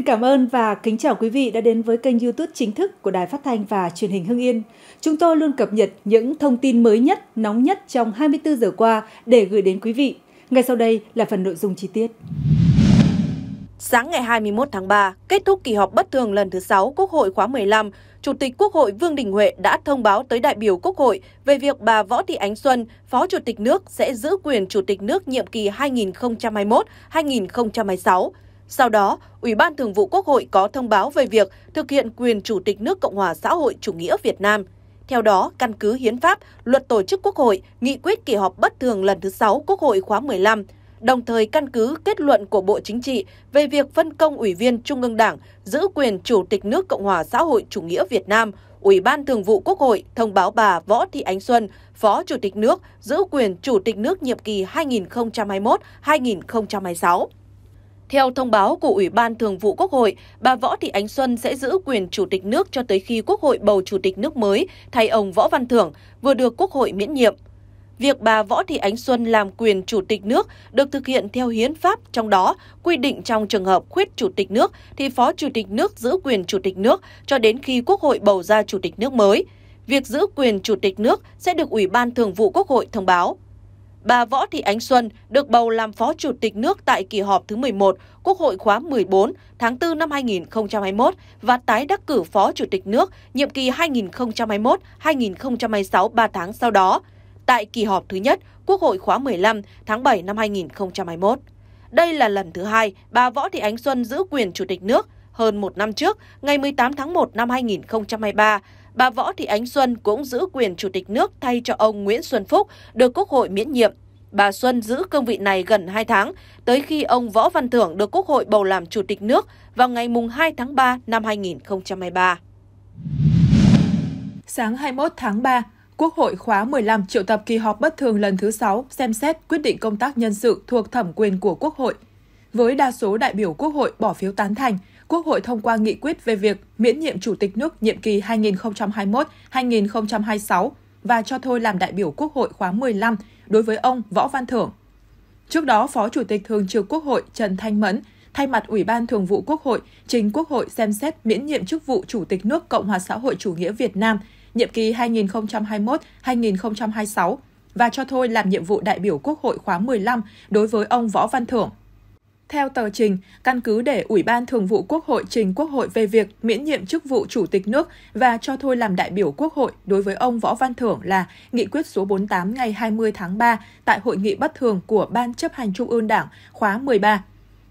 Xin cảm ơn và kính chào quý vị đã đến với kênh YouTube chính thức của Đài Phát thanh và Truyền hình Hưng Yên. Chúng tôi luôn cập nhật những thông tin mới nhất, nóng nhất trong 24 giờ qua để gửi đến quý vị. Ngay sau đây là phần nội dung chi tiết. Sáng ngày 21 tháng 3, kết thúc kỳ họp bất thường lần thứ 6 Quốc hội khóa 15, Chủ tịch Quốc hội Vương Đình Huệ đã thông báo tới đại biểu Quốc hội về việc bà Võ Thị Ánh Xuân, Phó Chủ tịch nước sẽ giữ quyền Chủ tịch nước nhiệm kỳ 2021-2026. Sau đó, Ủy ban Thường vụ Quốc hội có thông báo về việc thực hiện quyền Chủ tịch nước Cộng hòa xã hội chủ nghĩa Việt Nam. Theo đó, căn cứ hiến pháp, luật tổ chức Quốc hội, nghị quyết kỳ họp bất thường lần thứ 6 Quốc hội khóa 15, đồng thời căn cứ kết luận của Bộ Chính trị về việc phân công Ủy viên Trung ương Đảng giữ quyền Chủ tịch nước Cộng hòa xã hội chủ nghĩa Việt Nam, Ủy ban Thường vụ Quốc hội thông báo bà Võ Thị Ánh Xuân, Phó Chủ tịch nước, giữ quyền Chủ tịch nước nhiệm kỳ 2021-2026. Theo thông báo của Ủy ban Thường vụ Quốc hội, bà Võ Thị Ánh Xuân sẽ giữ quyền Chủ tịch nước cho tới khi Quốc hội bầu Chủ tịch nước mới thay ông Võ Văn Thưởng, vừa được Quốc hội miễn nhiệm. Việc bà Võ Thị Ánh Xuân làm quyền Chủ tịch nước được thực hiện theo hiến pháp, trong đó quy định trong trường hợp khuyết Chủ tịch nước thì Phó Chủ tịch nước giữ quyền Chủ tịch nước cho đến khi Quốc hội bầu ra Chủ tịch nước mới. Việc giữ quyền Chủ tịch nước sẽ được Ủy ban Thường vụ Quốc hội thông báo bà Võ Thị Ánh Xuân được bầu làm Phó Chủ tịch nước tại kỳ họp thứ 11 Quốc hội khóa 14 tháng 4 năm 2021 và tái đắc cử Phó Chủ tịch nước nhiệm kỳ 2021-2026 3 tháng sau đó tại kỳ họp thứ nhất Quốc hội khóa 15 tháng 7 năm 2021. Đây là lần thứ hai bà Võ Thị Ánh Xuân giữ quyền Chủ tịch nước. Hơn một năm trước, ngày 18 tháng 1 năm 2023, bà Võ Thị Ánh Xuân cũng giữ quyền Chủ tịch nước thay cho ông Nguyễn Xuân Phúc, được Quốc hội miễn nhiệm. Bà Xuân giữ cương vị này gần 2 tháng, tới khi ông Võ Văn Thưởng được Quốc hội bầu làm Chủ tịch nước vào ngày 2 tháng 3 năm 2023. Sáng 21 tháng 3, Quốc hội khóa 15 triệu tập kỳ họp bất thường lần thứ 6 xem xét quyết định công tác nhân sự thuộc thẩm quyền của Quốc hội. Với đa số đại biểu Quốc hội bỏ phiếu tán thành, Quốc hội thông qua nghị quyết về việc miễn nhiệm Chủ tịch nước nhiệm kỳ 2021-2026 và cho thôi làm đại biểu Quốc hội khóa 15 đối với ông Võ Văn Thưởng. Trước đó, Phó Chủ tịch Thường trực Quốc hội Trần Thanh Mẫn thay mặt Ủy ban Thường vụ Quốc hội trình Quốc hội xem xét miễn nhiệm chức vụ Chủ tịch nước Cộng hòa xã hội chủ nghĩa Việt Nam nhiệm kỳ 2021-2026 và cho thôi làm nhiệm vụ đại biểu Quốc hội khóa 15 đối với ông Võ Văn Thưởng. Theo tờ trình, căn cứ để Ủy ban Thường vụ Quốc hội trình Quốc hội về việc miễn nhiệm chức vụ Chủ tịch nước và cho thôi làm đại biểu Quốc hội đối với ông Võ Văn Thưởng là Nghị quyết số 48 ngày 20 tháng 3 tại Hội nghị bất thường của Ban chấp hành Trung ương Đảng khóa 13.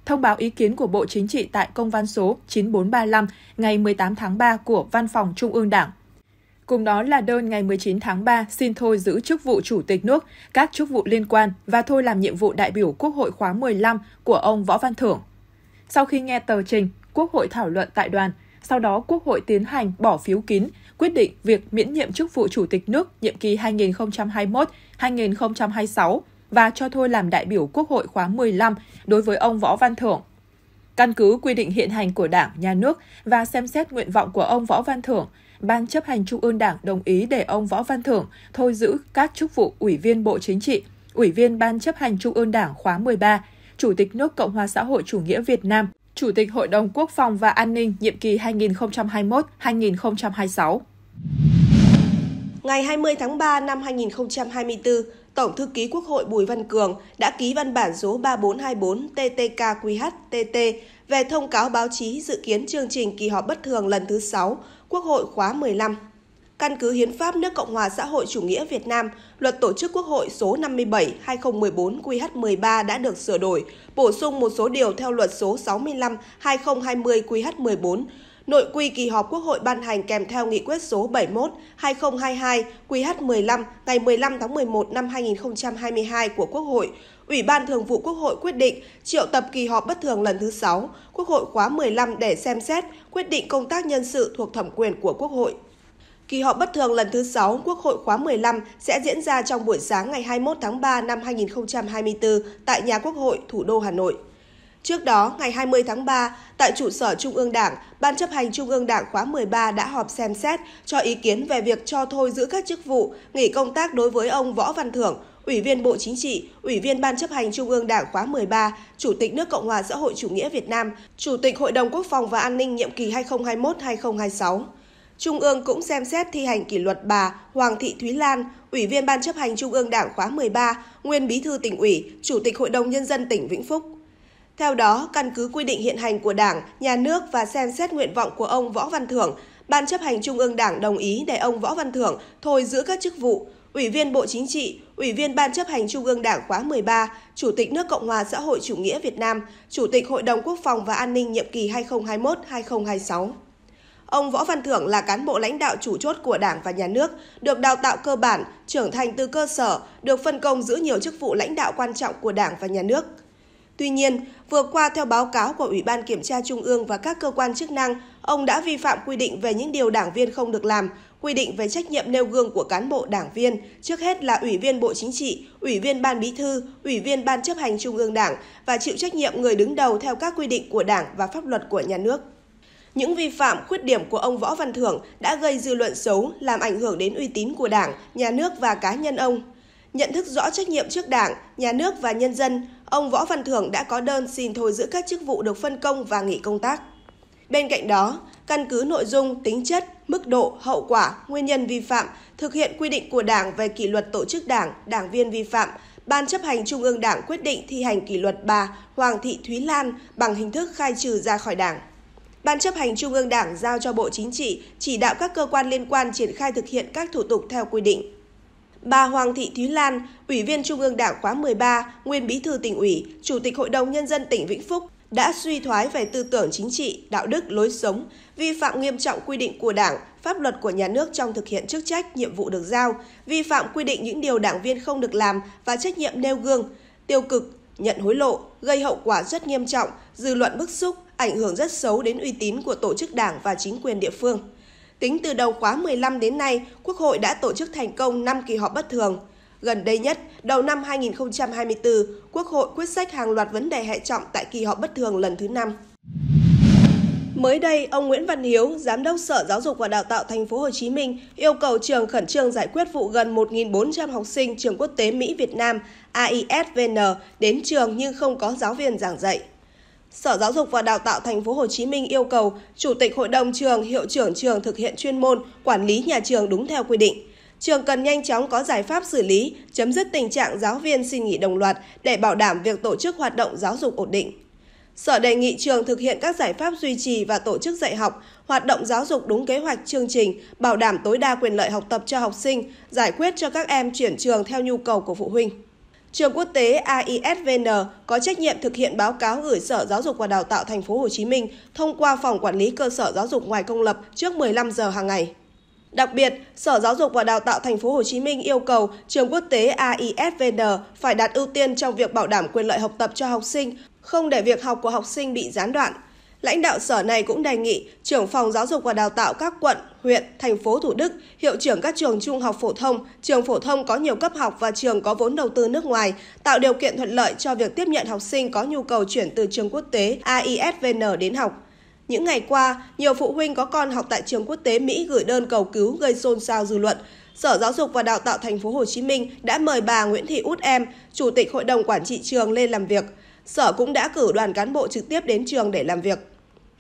Thông báo ý kiến của Bộ Chính trị tại công văn số 9435 ngày 18 tháng 3 của Văn phòng Trung ương Đảng Cùng đó là đơn ngày 19 tháng 3 xin thôi giữ chức vụ Chủ tịch nước, các chức vụ liên quan và thôi làm nhiệm vụ đại biểu Quốc hội khóa 15 của ông Võ Văn Thưởng. Sau khi nghe tờ trình, Quốc hội thảo luận tại đoàn, sau đó Quốc hội tiến hành bỏ phiếu kín quyết định việc miễn nhiệm chức vụ Chủ tịch nước nhiệm kỳ 2021-2026 và cho thôi làm đại biểu Quốc hội khóa 15 đối với ông Võ Văn Thưởng. Căn cứ quy định hiện hành của Đảng, Nhà nước và xem xét nguyện vọng của ông Võ Văn Thưởng, Ban chấp hành Trung ương Đảng đồng ý để ông Võ Văn Thưởng thôi giữ các chức vụ Ủy viên Bộ Chính trị, Ủy viên Ban chấp hành Trung ương Đảng khóa 13, Chủ tịch nước Cộng hòa xã hội chủ nghĩa Việt Nam, Chủ tịch Hội đồng Quốc phòng và An ninh nhiệm kỳ 2021-2026. Ngày 20 tháng 3 năm 2024, Tổng thư ký Quốc hội Bùi Văn Cường đã ký văn bản số 3424 TTKQHTT về thông cáo báo chí dự kiến chương trình kỳ họp bất thường lần thứ 6 Quốc hội khóa 15. Căn cứ Hiến pháp nước Cộng hòa xã hội chủ nghĩa Việt Nam, Luật Tổ chức Quốc hội số 57-2014 QH13 đã được sửa đổi, bổ sung một số điều theo Luật số 65-2020 QH14, nội quy kỳ họp Quốc hội ban hành kèm theo nghị quyết số 71-2022 QH15 ngày 15 tháng 11 năm 2022 của Quốc hội, Ủy ban Thường vụ Quốc hội quyết định triệu tập kỳ họp bất thường lần thứ 6, Quốc hội khóa 15 để xem xét quyết định công tác nhân sự thuộc thẩm quyền của Quốc hội. Kỳ họp bất thường lần thứ 6 Quốc hội khóa 15 sẽ diễn ra trong buổi sáng ngày 21 tháng 3 năm 2024 tại nhà Quốc hội, thủ đô Hà Nội. Trước đó, ngày 20 tháng 3, tại trụ sở Trung ương Đảng, Ban chấp hành Trung ương Đảng khóa 13 đã họp xem xét cho ý kiến về việc cho thôi giữ các chức vụ, nghỉ công tác đối với ông Võ Văn Thưởng, Ủy viên Bộ Chính trị, Ủy viên Ban chấp hành Trung ương Đảng khóa 13, Chủ tịch nước Cộng hòa xã hội chủ nghĩa Việt Nam, Chủ tịch Hội đồng Quốc phòng và An ninh nhiệm kỳ 2021-2026. Trung ương cũng xem xét thi hành kỷ luật bà Hoàng Thị Thúy Lan, Ủy viên Ban chấp hành Trung ương Đảng khóa 13, nguyên Bí thư tỉnh ủy, Chủ tịch Hội đồng Nhân dân tỉnh Vĩnh Phúc. Theo đó, căn cứ quy định hiện hành của Đảng, Nhà nước và xem xét nguyện vọng của ông Võ Văn Thưởng, Ban chấp hành Trung ương Đảng đồng ý để ông Võ Văn Thưởng thôi giữ các chức vụ Ủy viên Bộ Chính trị, Ủy viên Ban chấp hành Trung ương Đảng khóa 13, Chủ tịch nước Cộng hòa xã hội chủ nghĩa Việt Nam, Chủ tịch Hội đồng Quốc phòng và An ninh nhiệm kỳ 2021-2026. Ông Võ Văn Thưởng là cán bộ lãnh đạo chủ chốt của Đảng và Nhà nước, được đào tạo cơ bản, trưởng thành từ cơ sở, được phân công giữ nhiều chức vụ lãnh đạo quan trọng của Đảng và Nhà nước. Tuy nhiên, vừa qua theo báo cáo của Ủy ban Kiểm tra Trung ương và các cơ quan chức năng, ông đã vi phạm quy định về những điều đảng viên không được làm, quy định về trách nhiệm nêu gương của cán bộ đảng viên, trước hết là Ủy viên Bộ Chính trị, Ủy viên Ban Bí thư, Ủy viên Ban chấp hành Trung ương Đảng và chịu trách nhiệm người đứng đầu theo các quy định của Đảng và pháp luật của nhà nước. Những vi phạm, khuyết điểm của ông Võ Văn Thưởng đã gây dư luận xấu, làm ảnh hưởng đến uy tín của Đảng, nhà nước và cá nhân ông. Nhận thức rõ trách nhiệm trước Đảng, nhà nước và nhân dân, ông Võ Văn Thưởng đã có đơn xin thôi giữ các chức vụ được phân công và nghỉ công tác. Bên cạnh đó, căn cứ nội dung, tính chất, mức độ, hậu quả, nguyên nhân vi phạm, thực hiện quy định của Đảng về kỷ luật tổ chức Đảng, đảng viên vi phạm, Ban chấp hành Trung ương Đảng quyết định thi hành kỷ luật bà Hoàng Thị Thúy Lan bằng hình thức khai trừ ra khỏi Đảng. Ban chấp hành Trung ương Đảng giao cho Bộ Chính trị chỉ đạo các cơ quan liên quan triển khai thực hiện các thủ tục theo quy định. Bà Hoàng Thị Thúy Lan, Ủy viên Trung ương Đảng khóa 13, nguyên Bí thư tỉnh ủy, Chủ tịch Hội đồng Nhân dân tỉnh Vĩnh Phúc đã suy thoái về tư tưởng chính trị, đạo đức, lối sống, vi phạm nghiêm trọng quy định của Đảng, pháp luật của nhà nước trong thực hiện chức trách, nhiệm vụ được giao, vi phạm quy định những điều đảng viên không được làm và trách nhiệm nêu gương, tiêu cực, nhận hối lộ, gây hậu quả rất nghiêm trọng, dư luận bức xúc, ảnh hưởng rất xấu đến uy tín của tổ chức đảng và chính quyền địa phương. Tính từ đầu khóa 15 đến nay, Quốc hội đã tổ chức thành công 5 kỳ họp bất thường. Gần đây nhất, đầu năm 2024, Quốc hội quyết sách hàng loạt vấn đề hệ trọng tại kỳ họp bất thường lần thứ 5. Mới đây, ông Nguyễn Văn Hiếu, Giám đốc Sở Giáo dục và Đào tạo Thành phố Hồ Chí Minh yêu cầu trường khẩn trương giải quyết vụ gần 1.400 học sinh trường quốc tế Mỹ Việt Nam AISVN đến trường nhưng không có giáo viên giảng dạy. Sở Giáo dục và Đào tạo Thành phố Hồ Chí Minh yêu cầu Chủ tịch Hội đồng trường, hiệu trưởng trường thực hiện chuyên môn, quản lý nhà trường đúng theo quy định. Trường cần nhanh chóng có giải pháp xử lý, chấm dứt tình trạng giáo viên xin nghỉ đồng loạt để bảo đảm việc tổ chức hoạt động giáo dục ổn định. Sở đề nghị trường thực hiện các giải pháp duy trì và tổ chức dạy học, hoạt động giáo dục đúng kế hoạch chương trình, bảo đảm tối đa quyền lợi học tập cho học sinh, giải quyết cho các em chuyển trường theo nhu cầu của phụ huynh. Trường quốc tế AISVN có trách nhiệm thực hiện báo cáo gửi Sở Giáo dục và Đào tạo Thành phố Hồ Chí Minh thông qua phòng quản lý cơ sở giáo dục ngoài công lập trước 15 giờ hàng ngày. Đặc biệt, Sở Giáo dục và Đào tạo Thành phố Hồ Chí Minh yêu cầu trường quốc tế AISVN phải đặt ưu tiên trong việc bảo đảm quyền lợi học tập cho học sinh, không để việc học của học sinh bị gián đoạn. Lãnh đạo sở này cũng đề nghị trưởng phòng giáo dục và đào tạo các quận, huyện, thành phố Thủ Đức, hiệu trưởng các trường trung học phổ thông, trường phổ thông có nhiều cấp học và trường có vốn đầu tư nước ngoài, tạo điều kiện thuận lợi cho việc tiếp nhận học sinh có nhu cầu chuyển từ trường quốc tế AISVN đến học. Những ngày qua, nhiều phụ huynh có con học tại trường quốc tế Mỹ gửi đơn cầu cứu gây xôn xao dư luận. Sở Giáo dục và Đào tạo Thành phố Hồ Chí Minh đã mời bà Nguyễn Thị Út Em, Chủ tịch Hội đồng Quản trị trường lên làm việc. Sở cũng đã cử đoàn cán bộ trực tiếp đến trường để làm việc.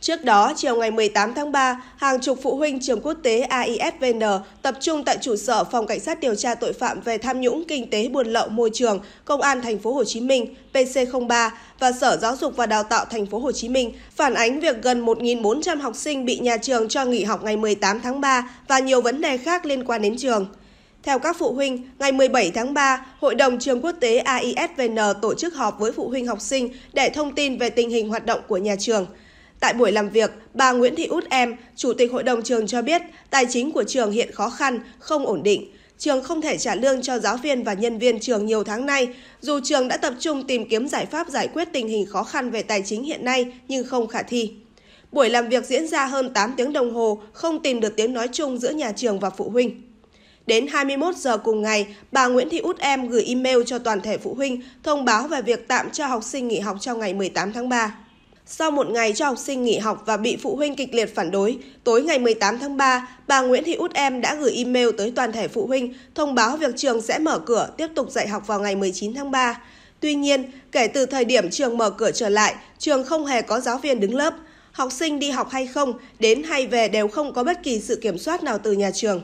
Trước đó, chiều ngày 18 tháng 3, hàng chục phụ huynh trường quốc tế AISVN tập trung tại trụ sở Phòng Cảnh sát điều tra tội phạm về tham nhũng kinh tế buôn lậu môi trường, Công an thành phố Hồ Chí Minh PC03 và Sở Giáo dục và Đào tạo thành phố Hồ Chí Minh phản ánh việc gần 1.400 học sinh bị nhà trường cho nghỉ học ngày 18 tháng 3 và nhiều vấn đề khác liên quan đến trường. Theo các phụ huynh, ngày 17 tháng 3, Hội đồng trường quốc tế AISVN tổ chức họp với phụ huynh học sinh để thông tin về tình hình hoạt động của nhà trường. Tại buổi làm việc, bà Nguyễn Thị Út Em, Chủ tịch Hội đồng trường cho biết tài chính của trường hiện khó khăn, không ổn định. Trường không thể trả lương cho giáo viên và nhân viên trường nhiều tháng nay, dù trường đã tập trung tìm kiếm giải pháp giải quyết tình hình khó khăn về tài chính hiện nay nhưng không khả thi. Buổi làm việc diễn ra hơn 8 tiếng đồng hồ, không tìm được tiếng nói chung giữa nhà trường và phụ huynh. Đến 21 giờ cùng ngày, bà Nguyễn Thị Út Em gửi email cho toàn thể phụ huynh thông báo về việc tạm cho học sinh nghỉ học trong ngày 18 tháng 3. Sau một ngày cho học sinh nghỉ học và bị phụ huynh kịch liệt phản đối, tối ngày 18 tháng 3, bà Nguyễn Thị Út Em đã gửi email tới toàn thể phụ huynh thông báo việc trường sẽ mở cửa tiếp tục dạy học vào ngày 19 tháng 3. Tuy nhiên, kể từ thời điểm trường mở cửa trở lại, trường không hề có giáo viên đứng lớp. Học sinh đi học hay không, đến hay về đều không có bất kỳ sự kiểm soát nào từ nhà trường.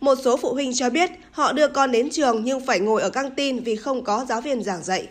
Một số phụ huynh cho biết họ đưa con đến trường nhưng phải ngồi ở căng tin vì không có giáo viên giảng dạy.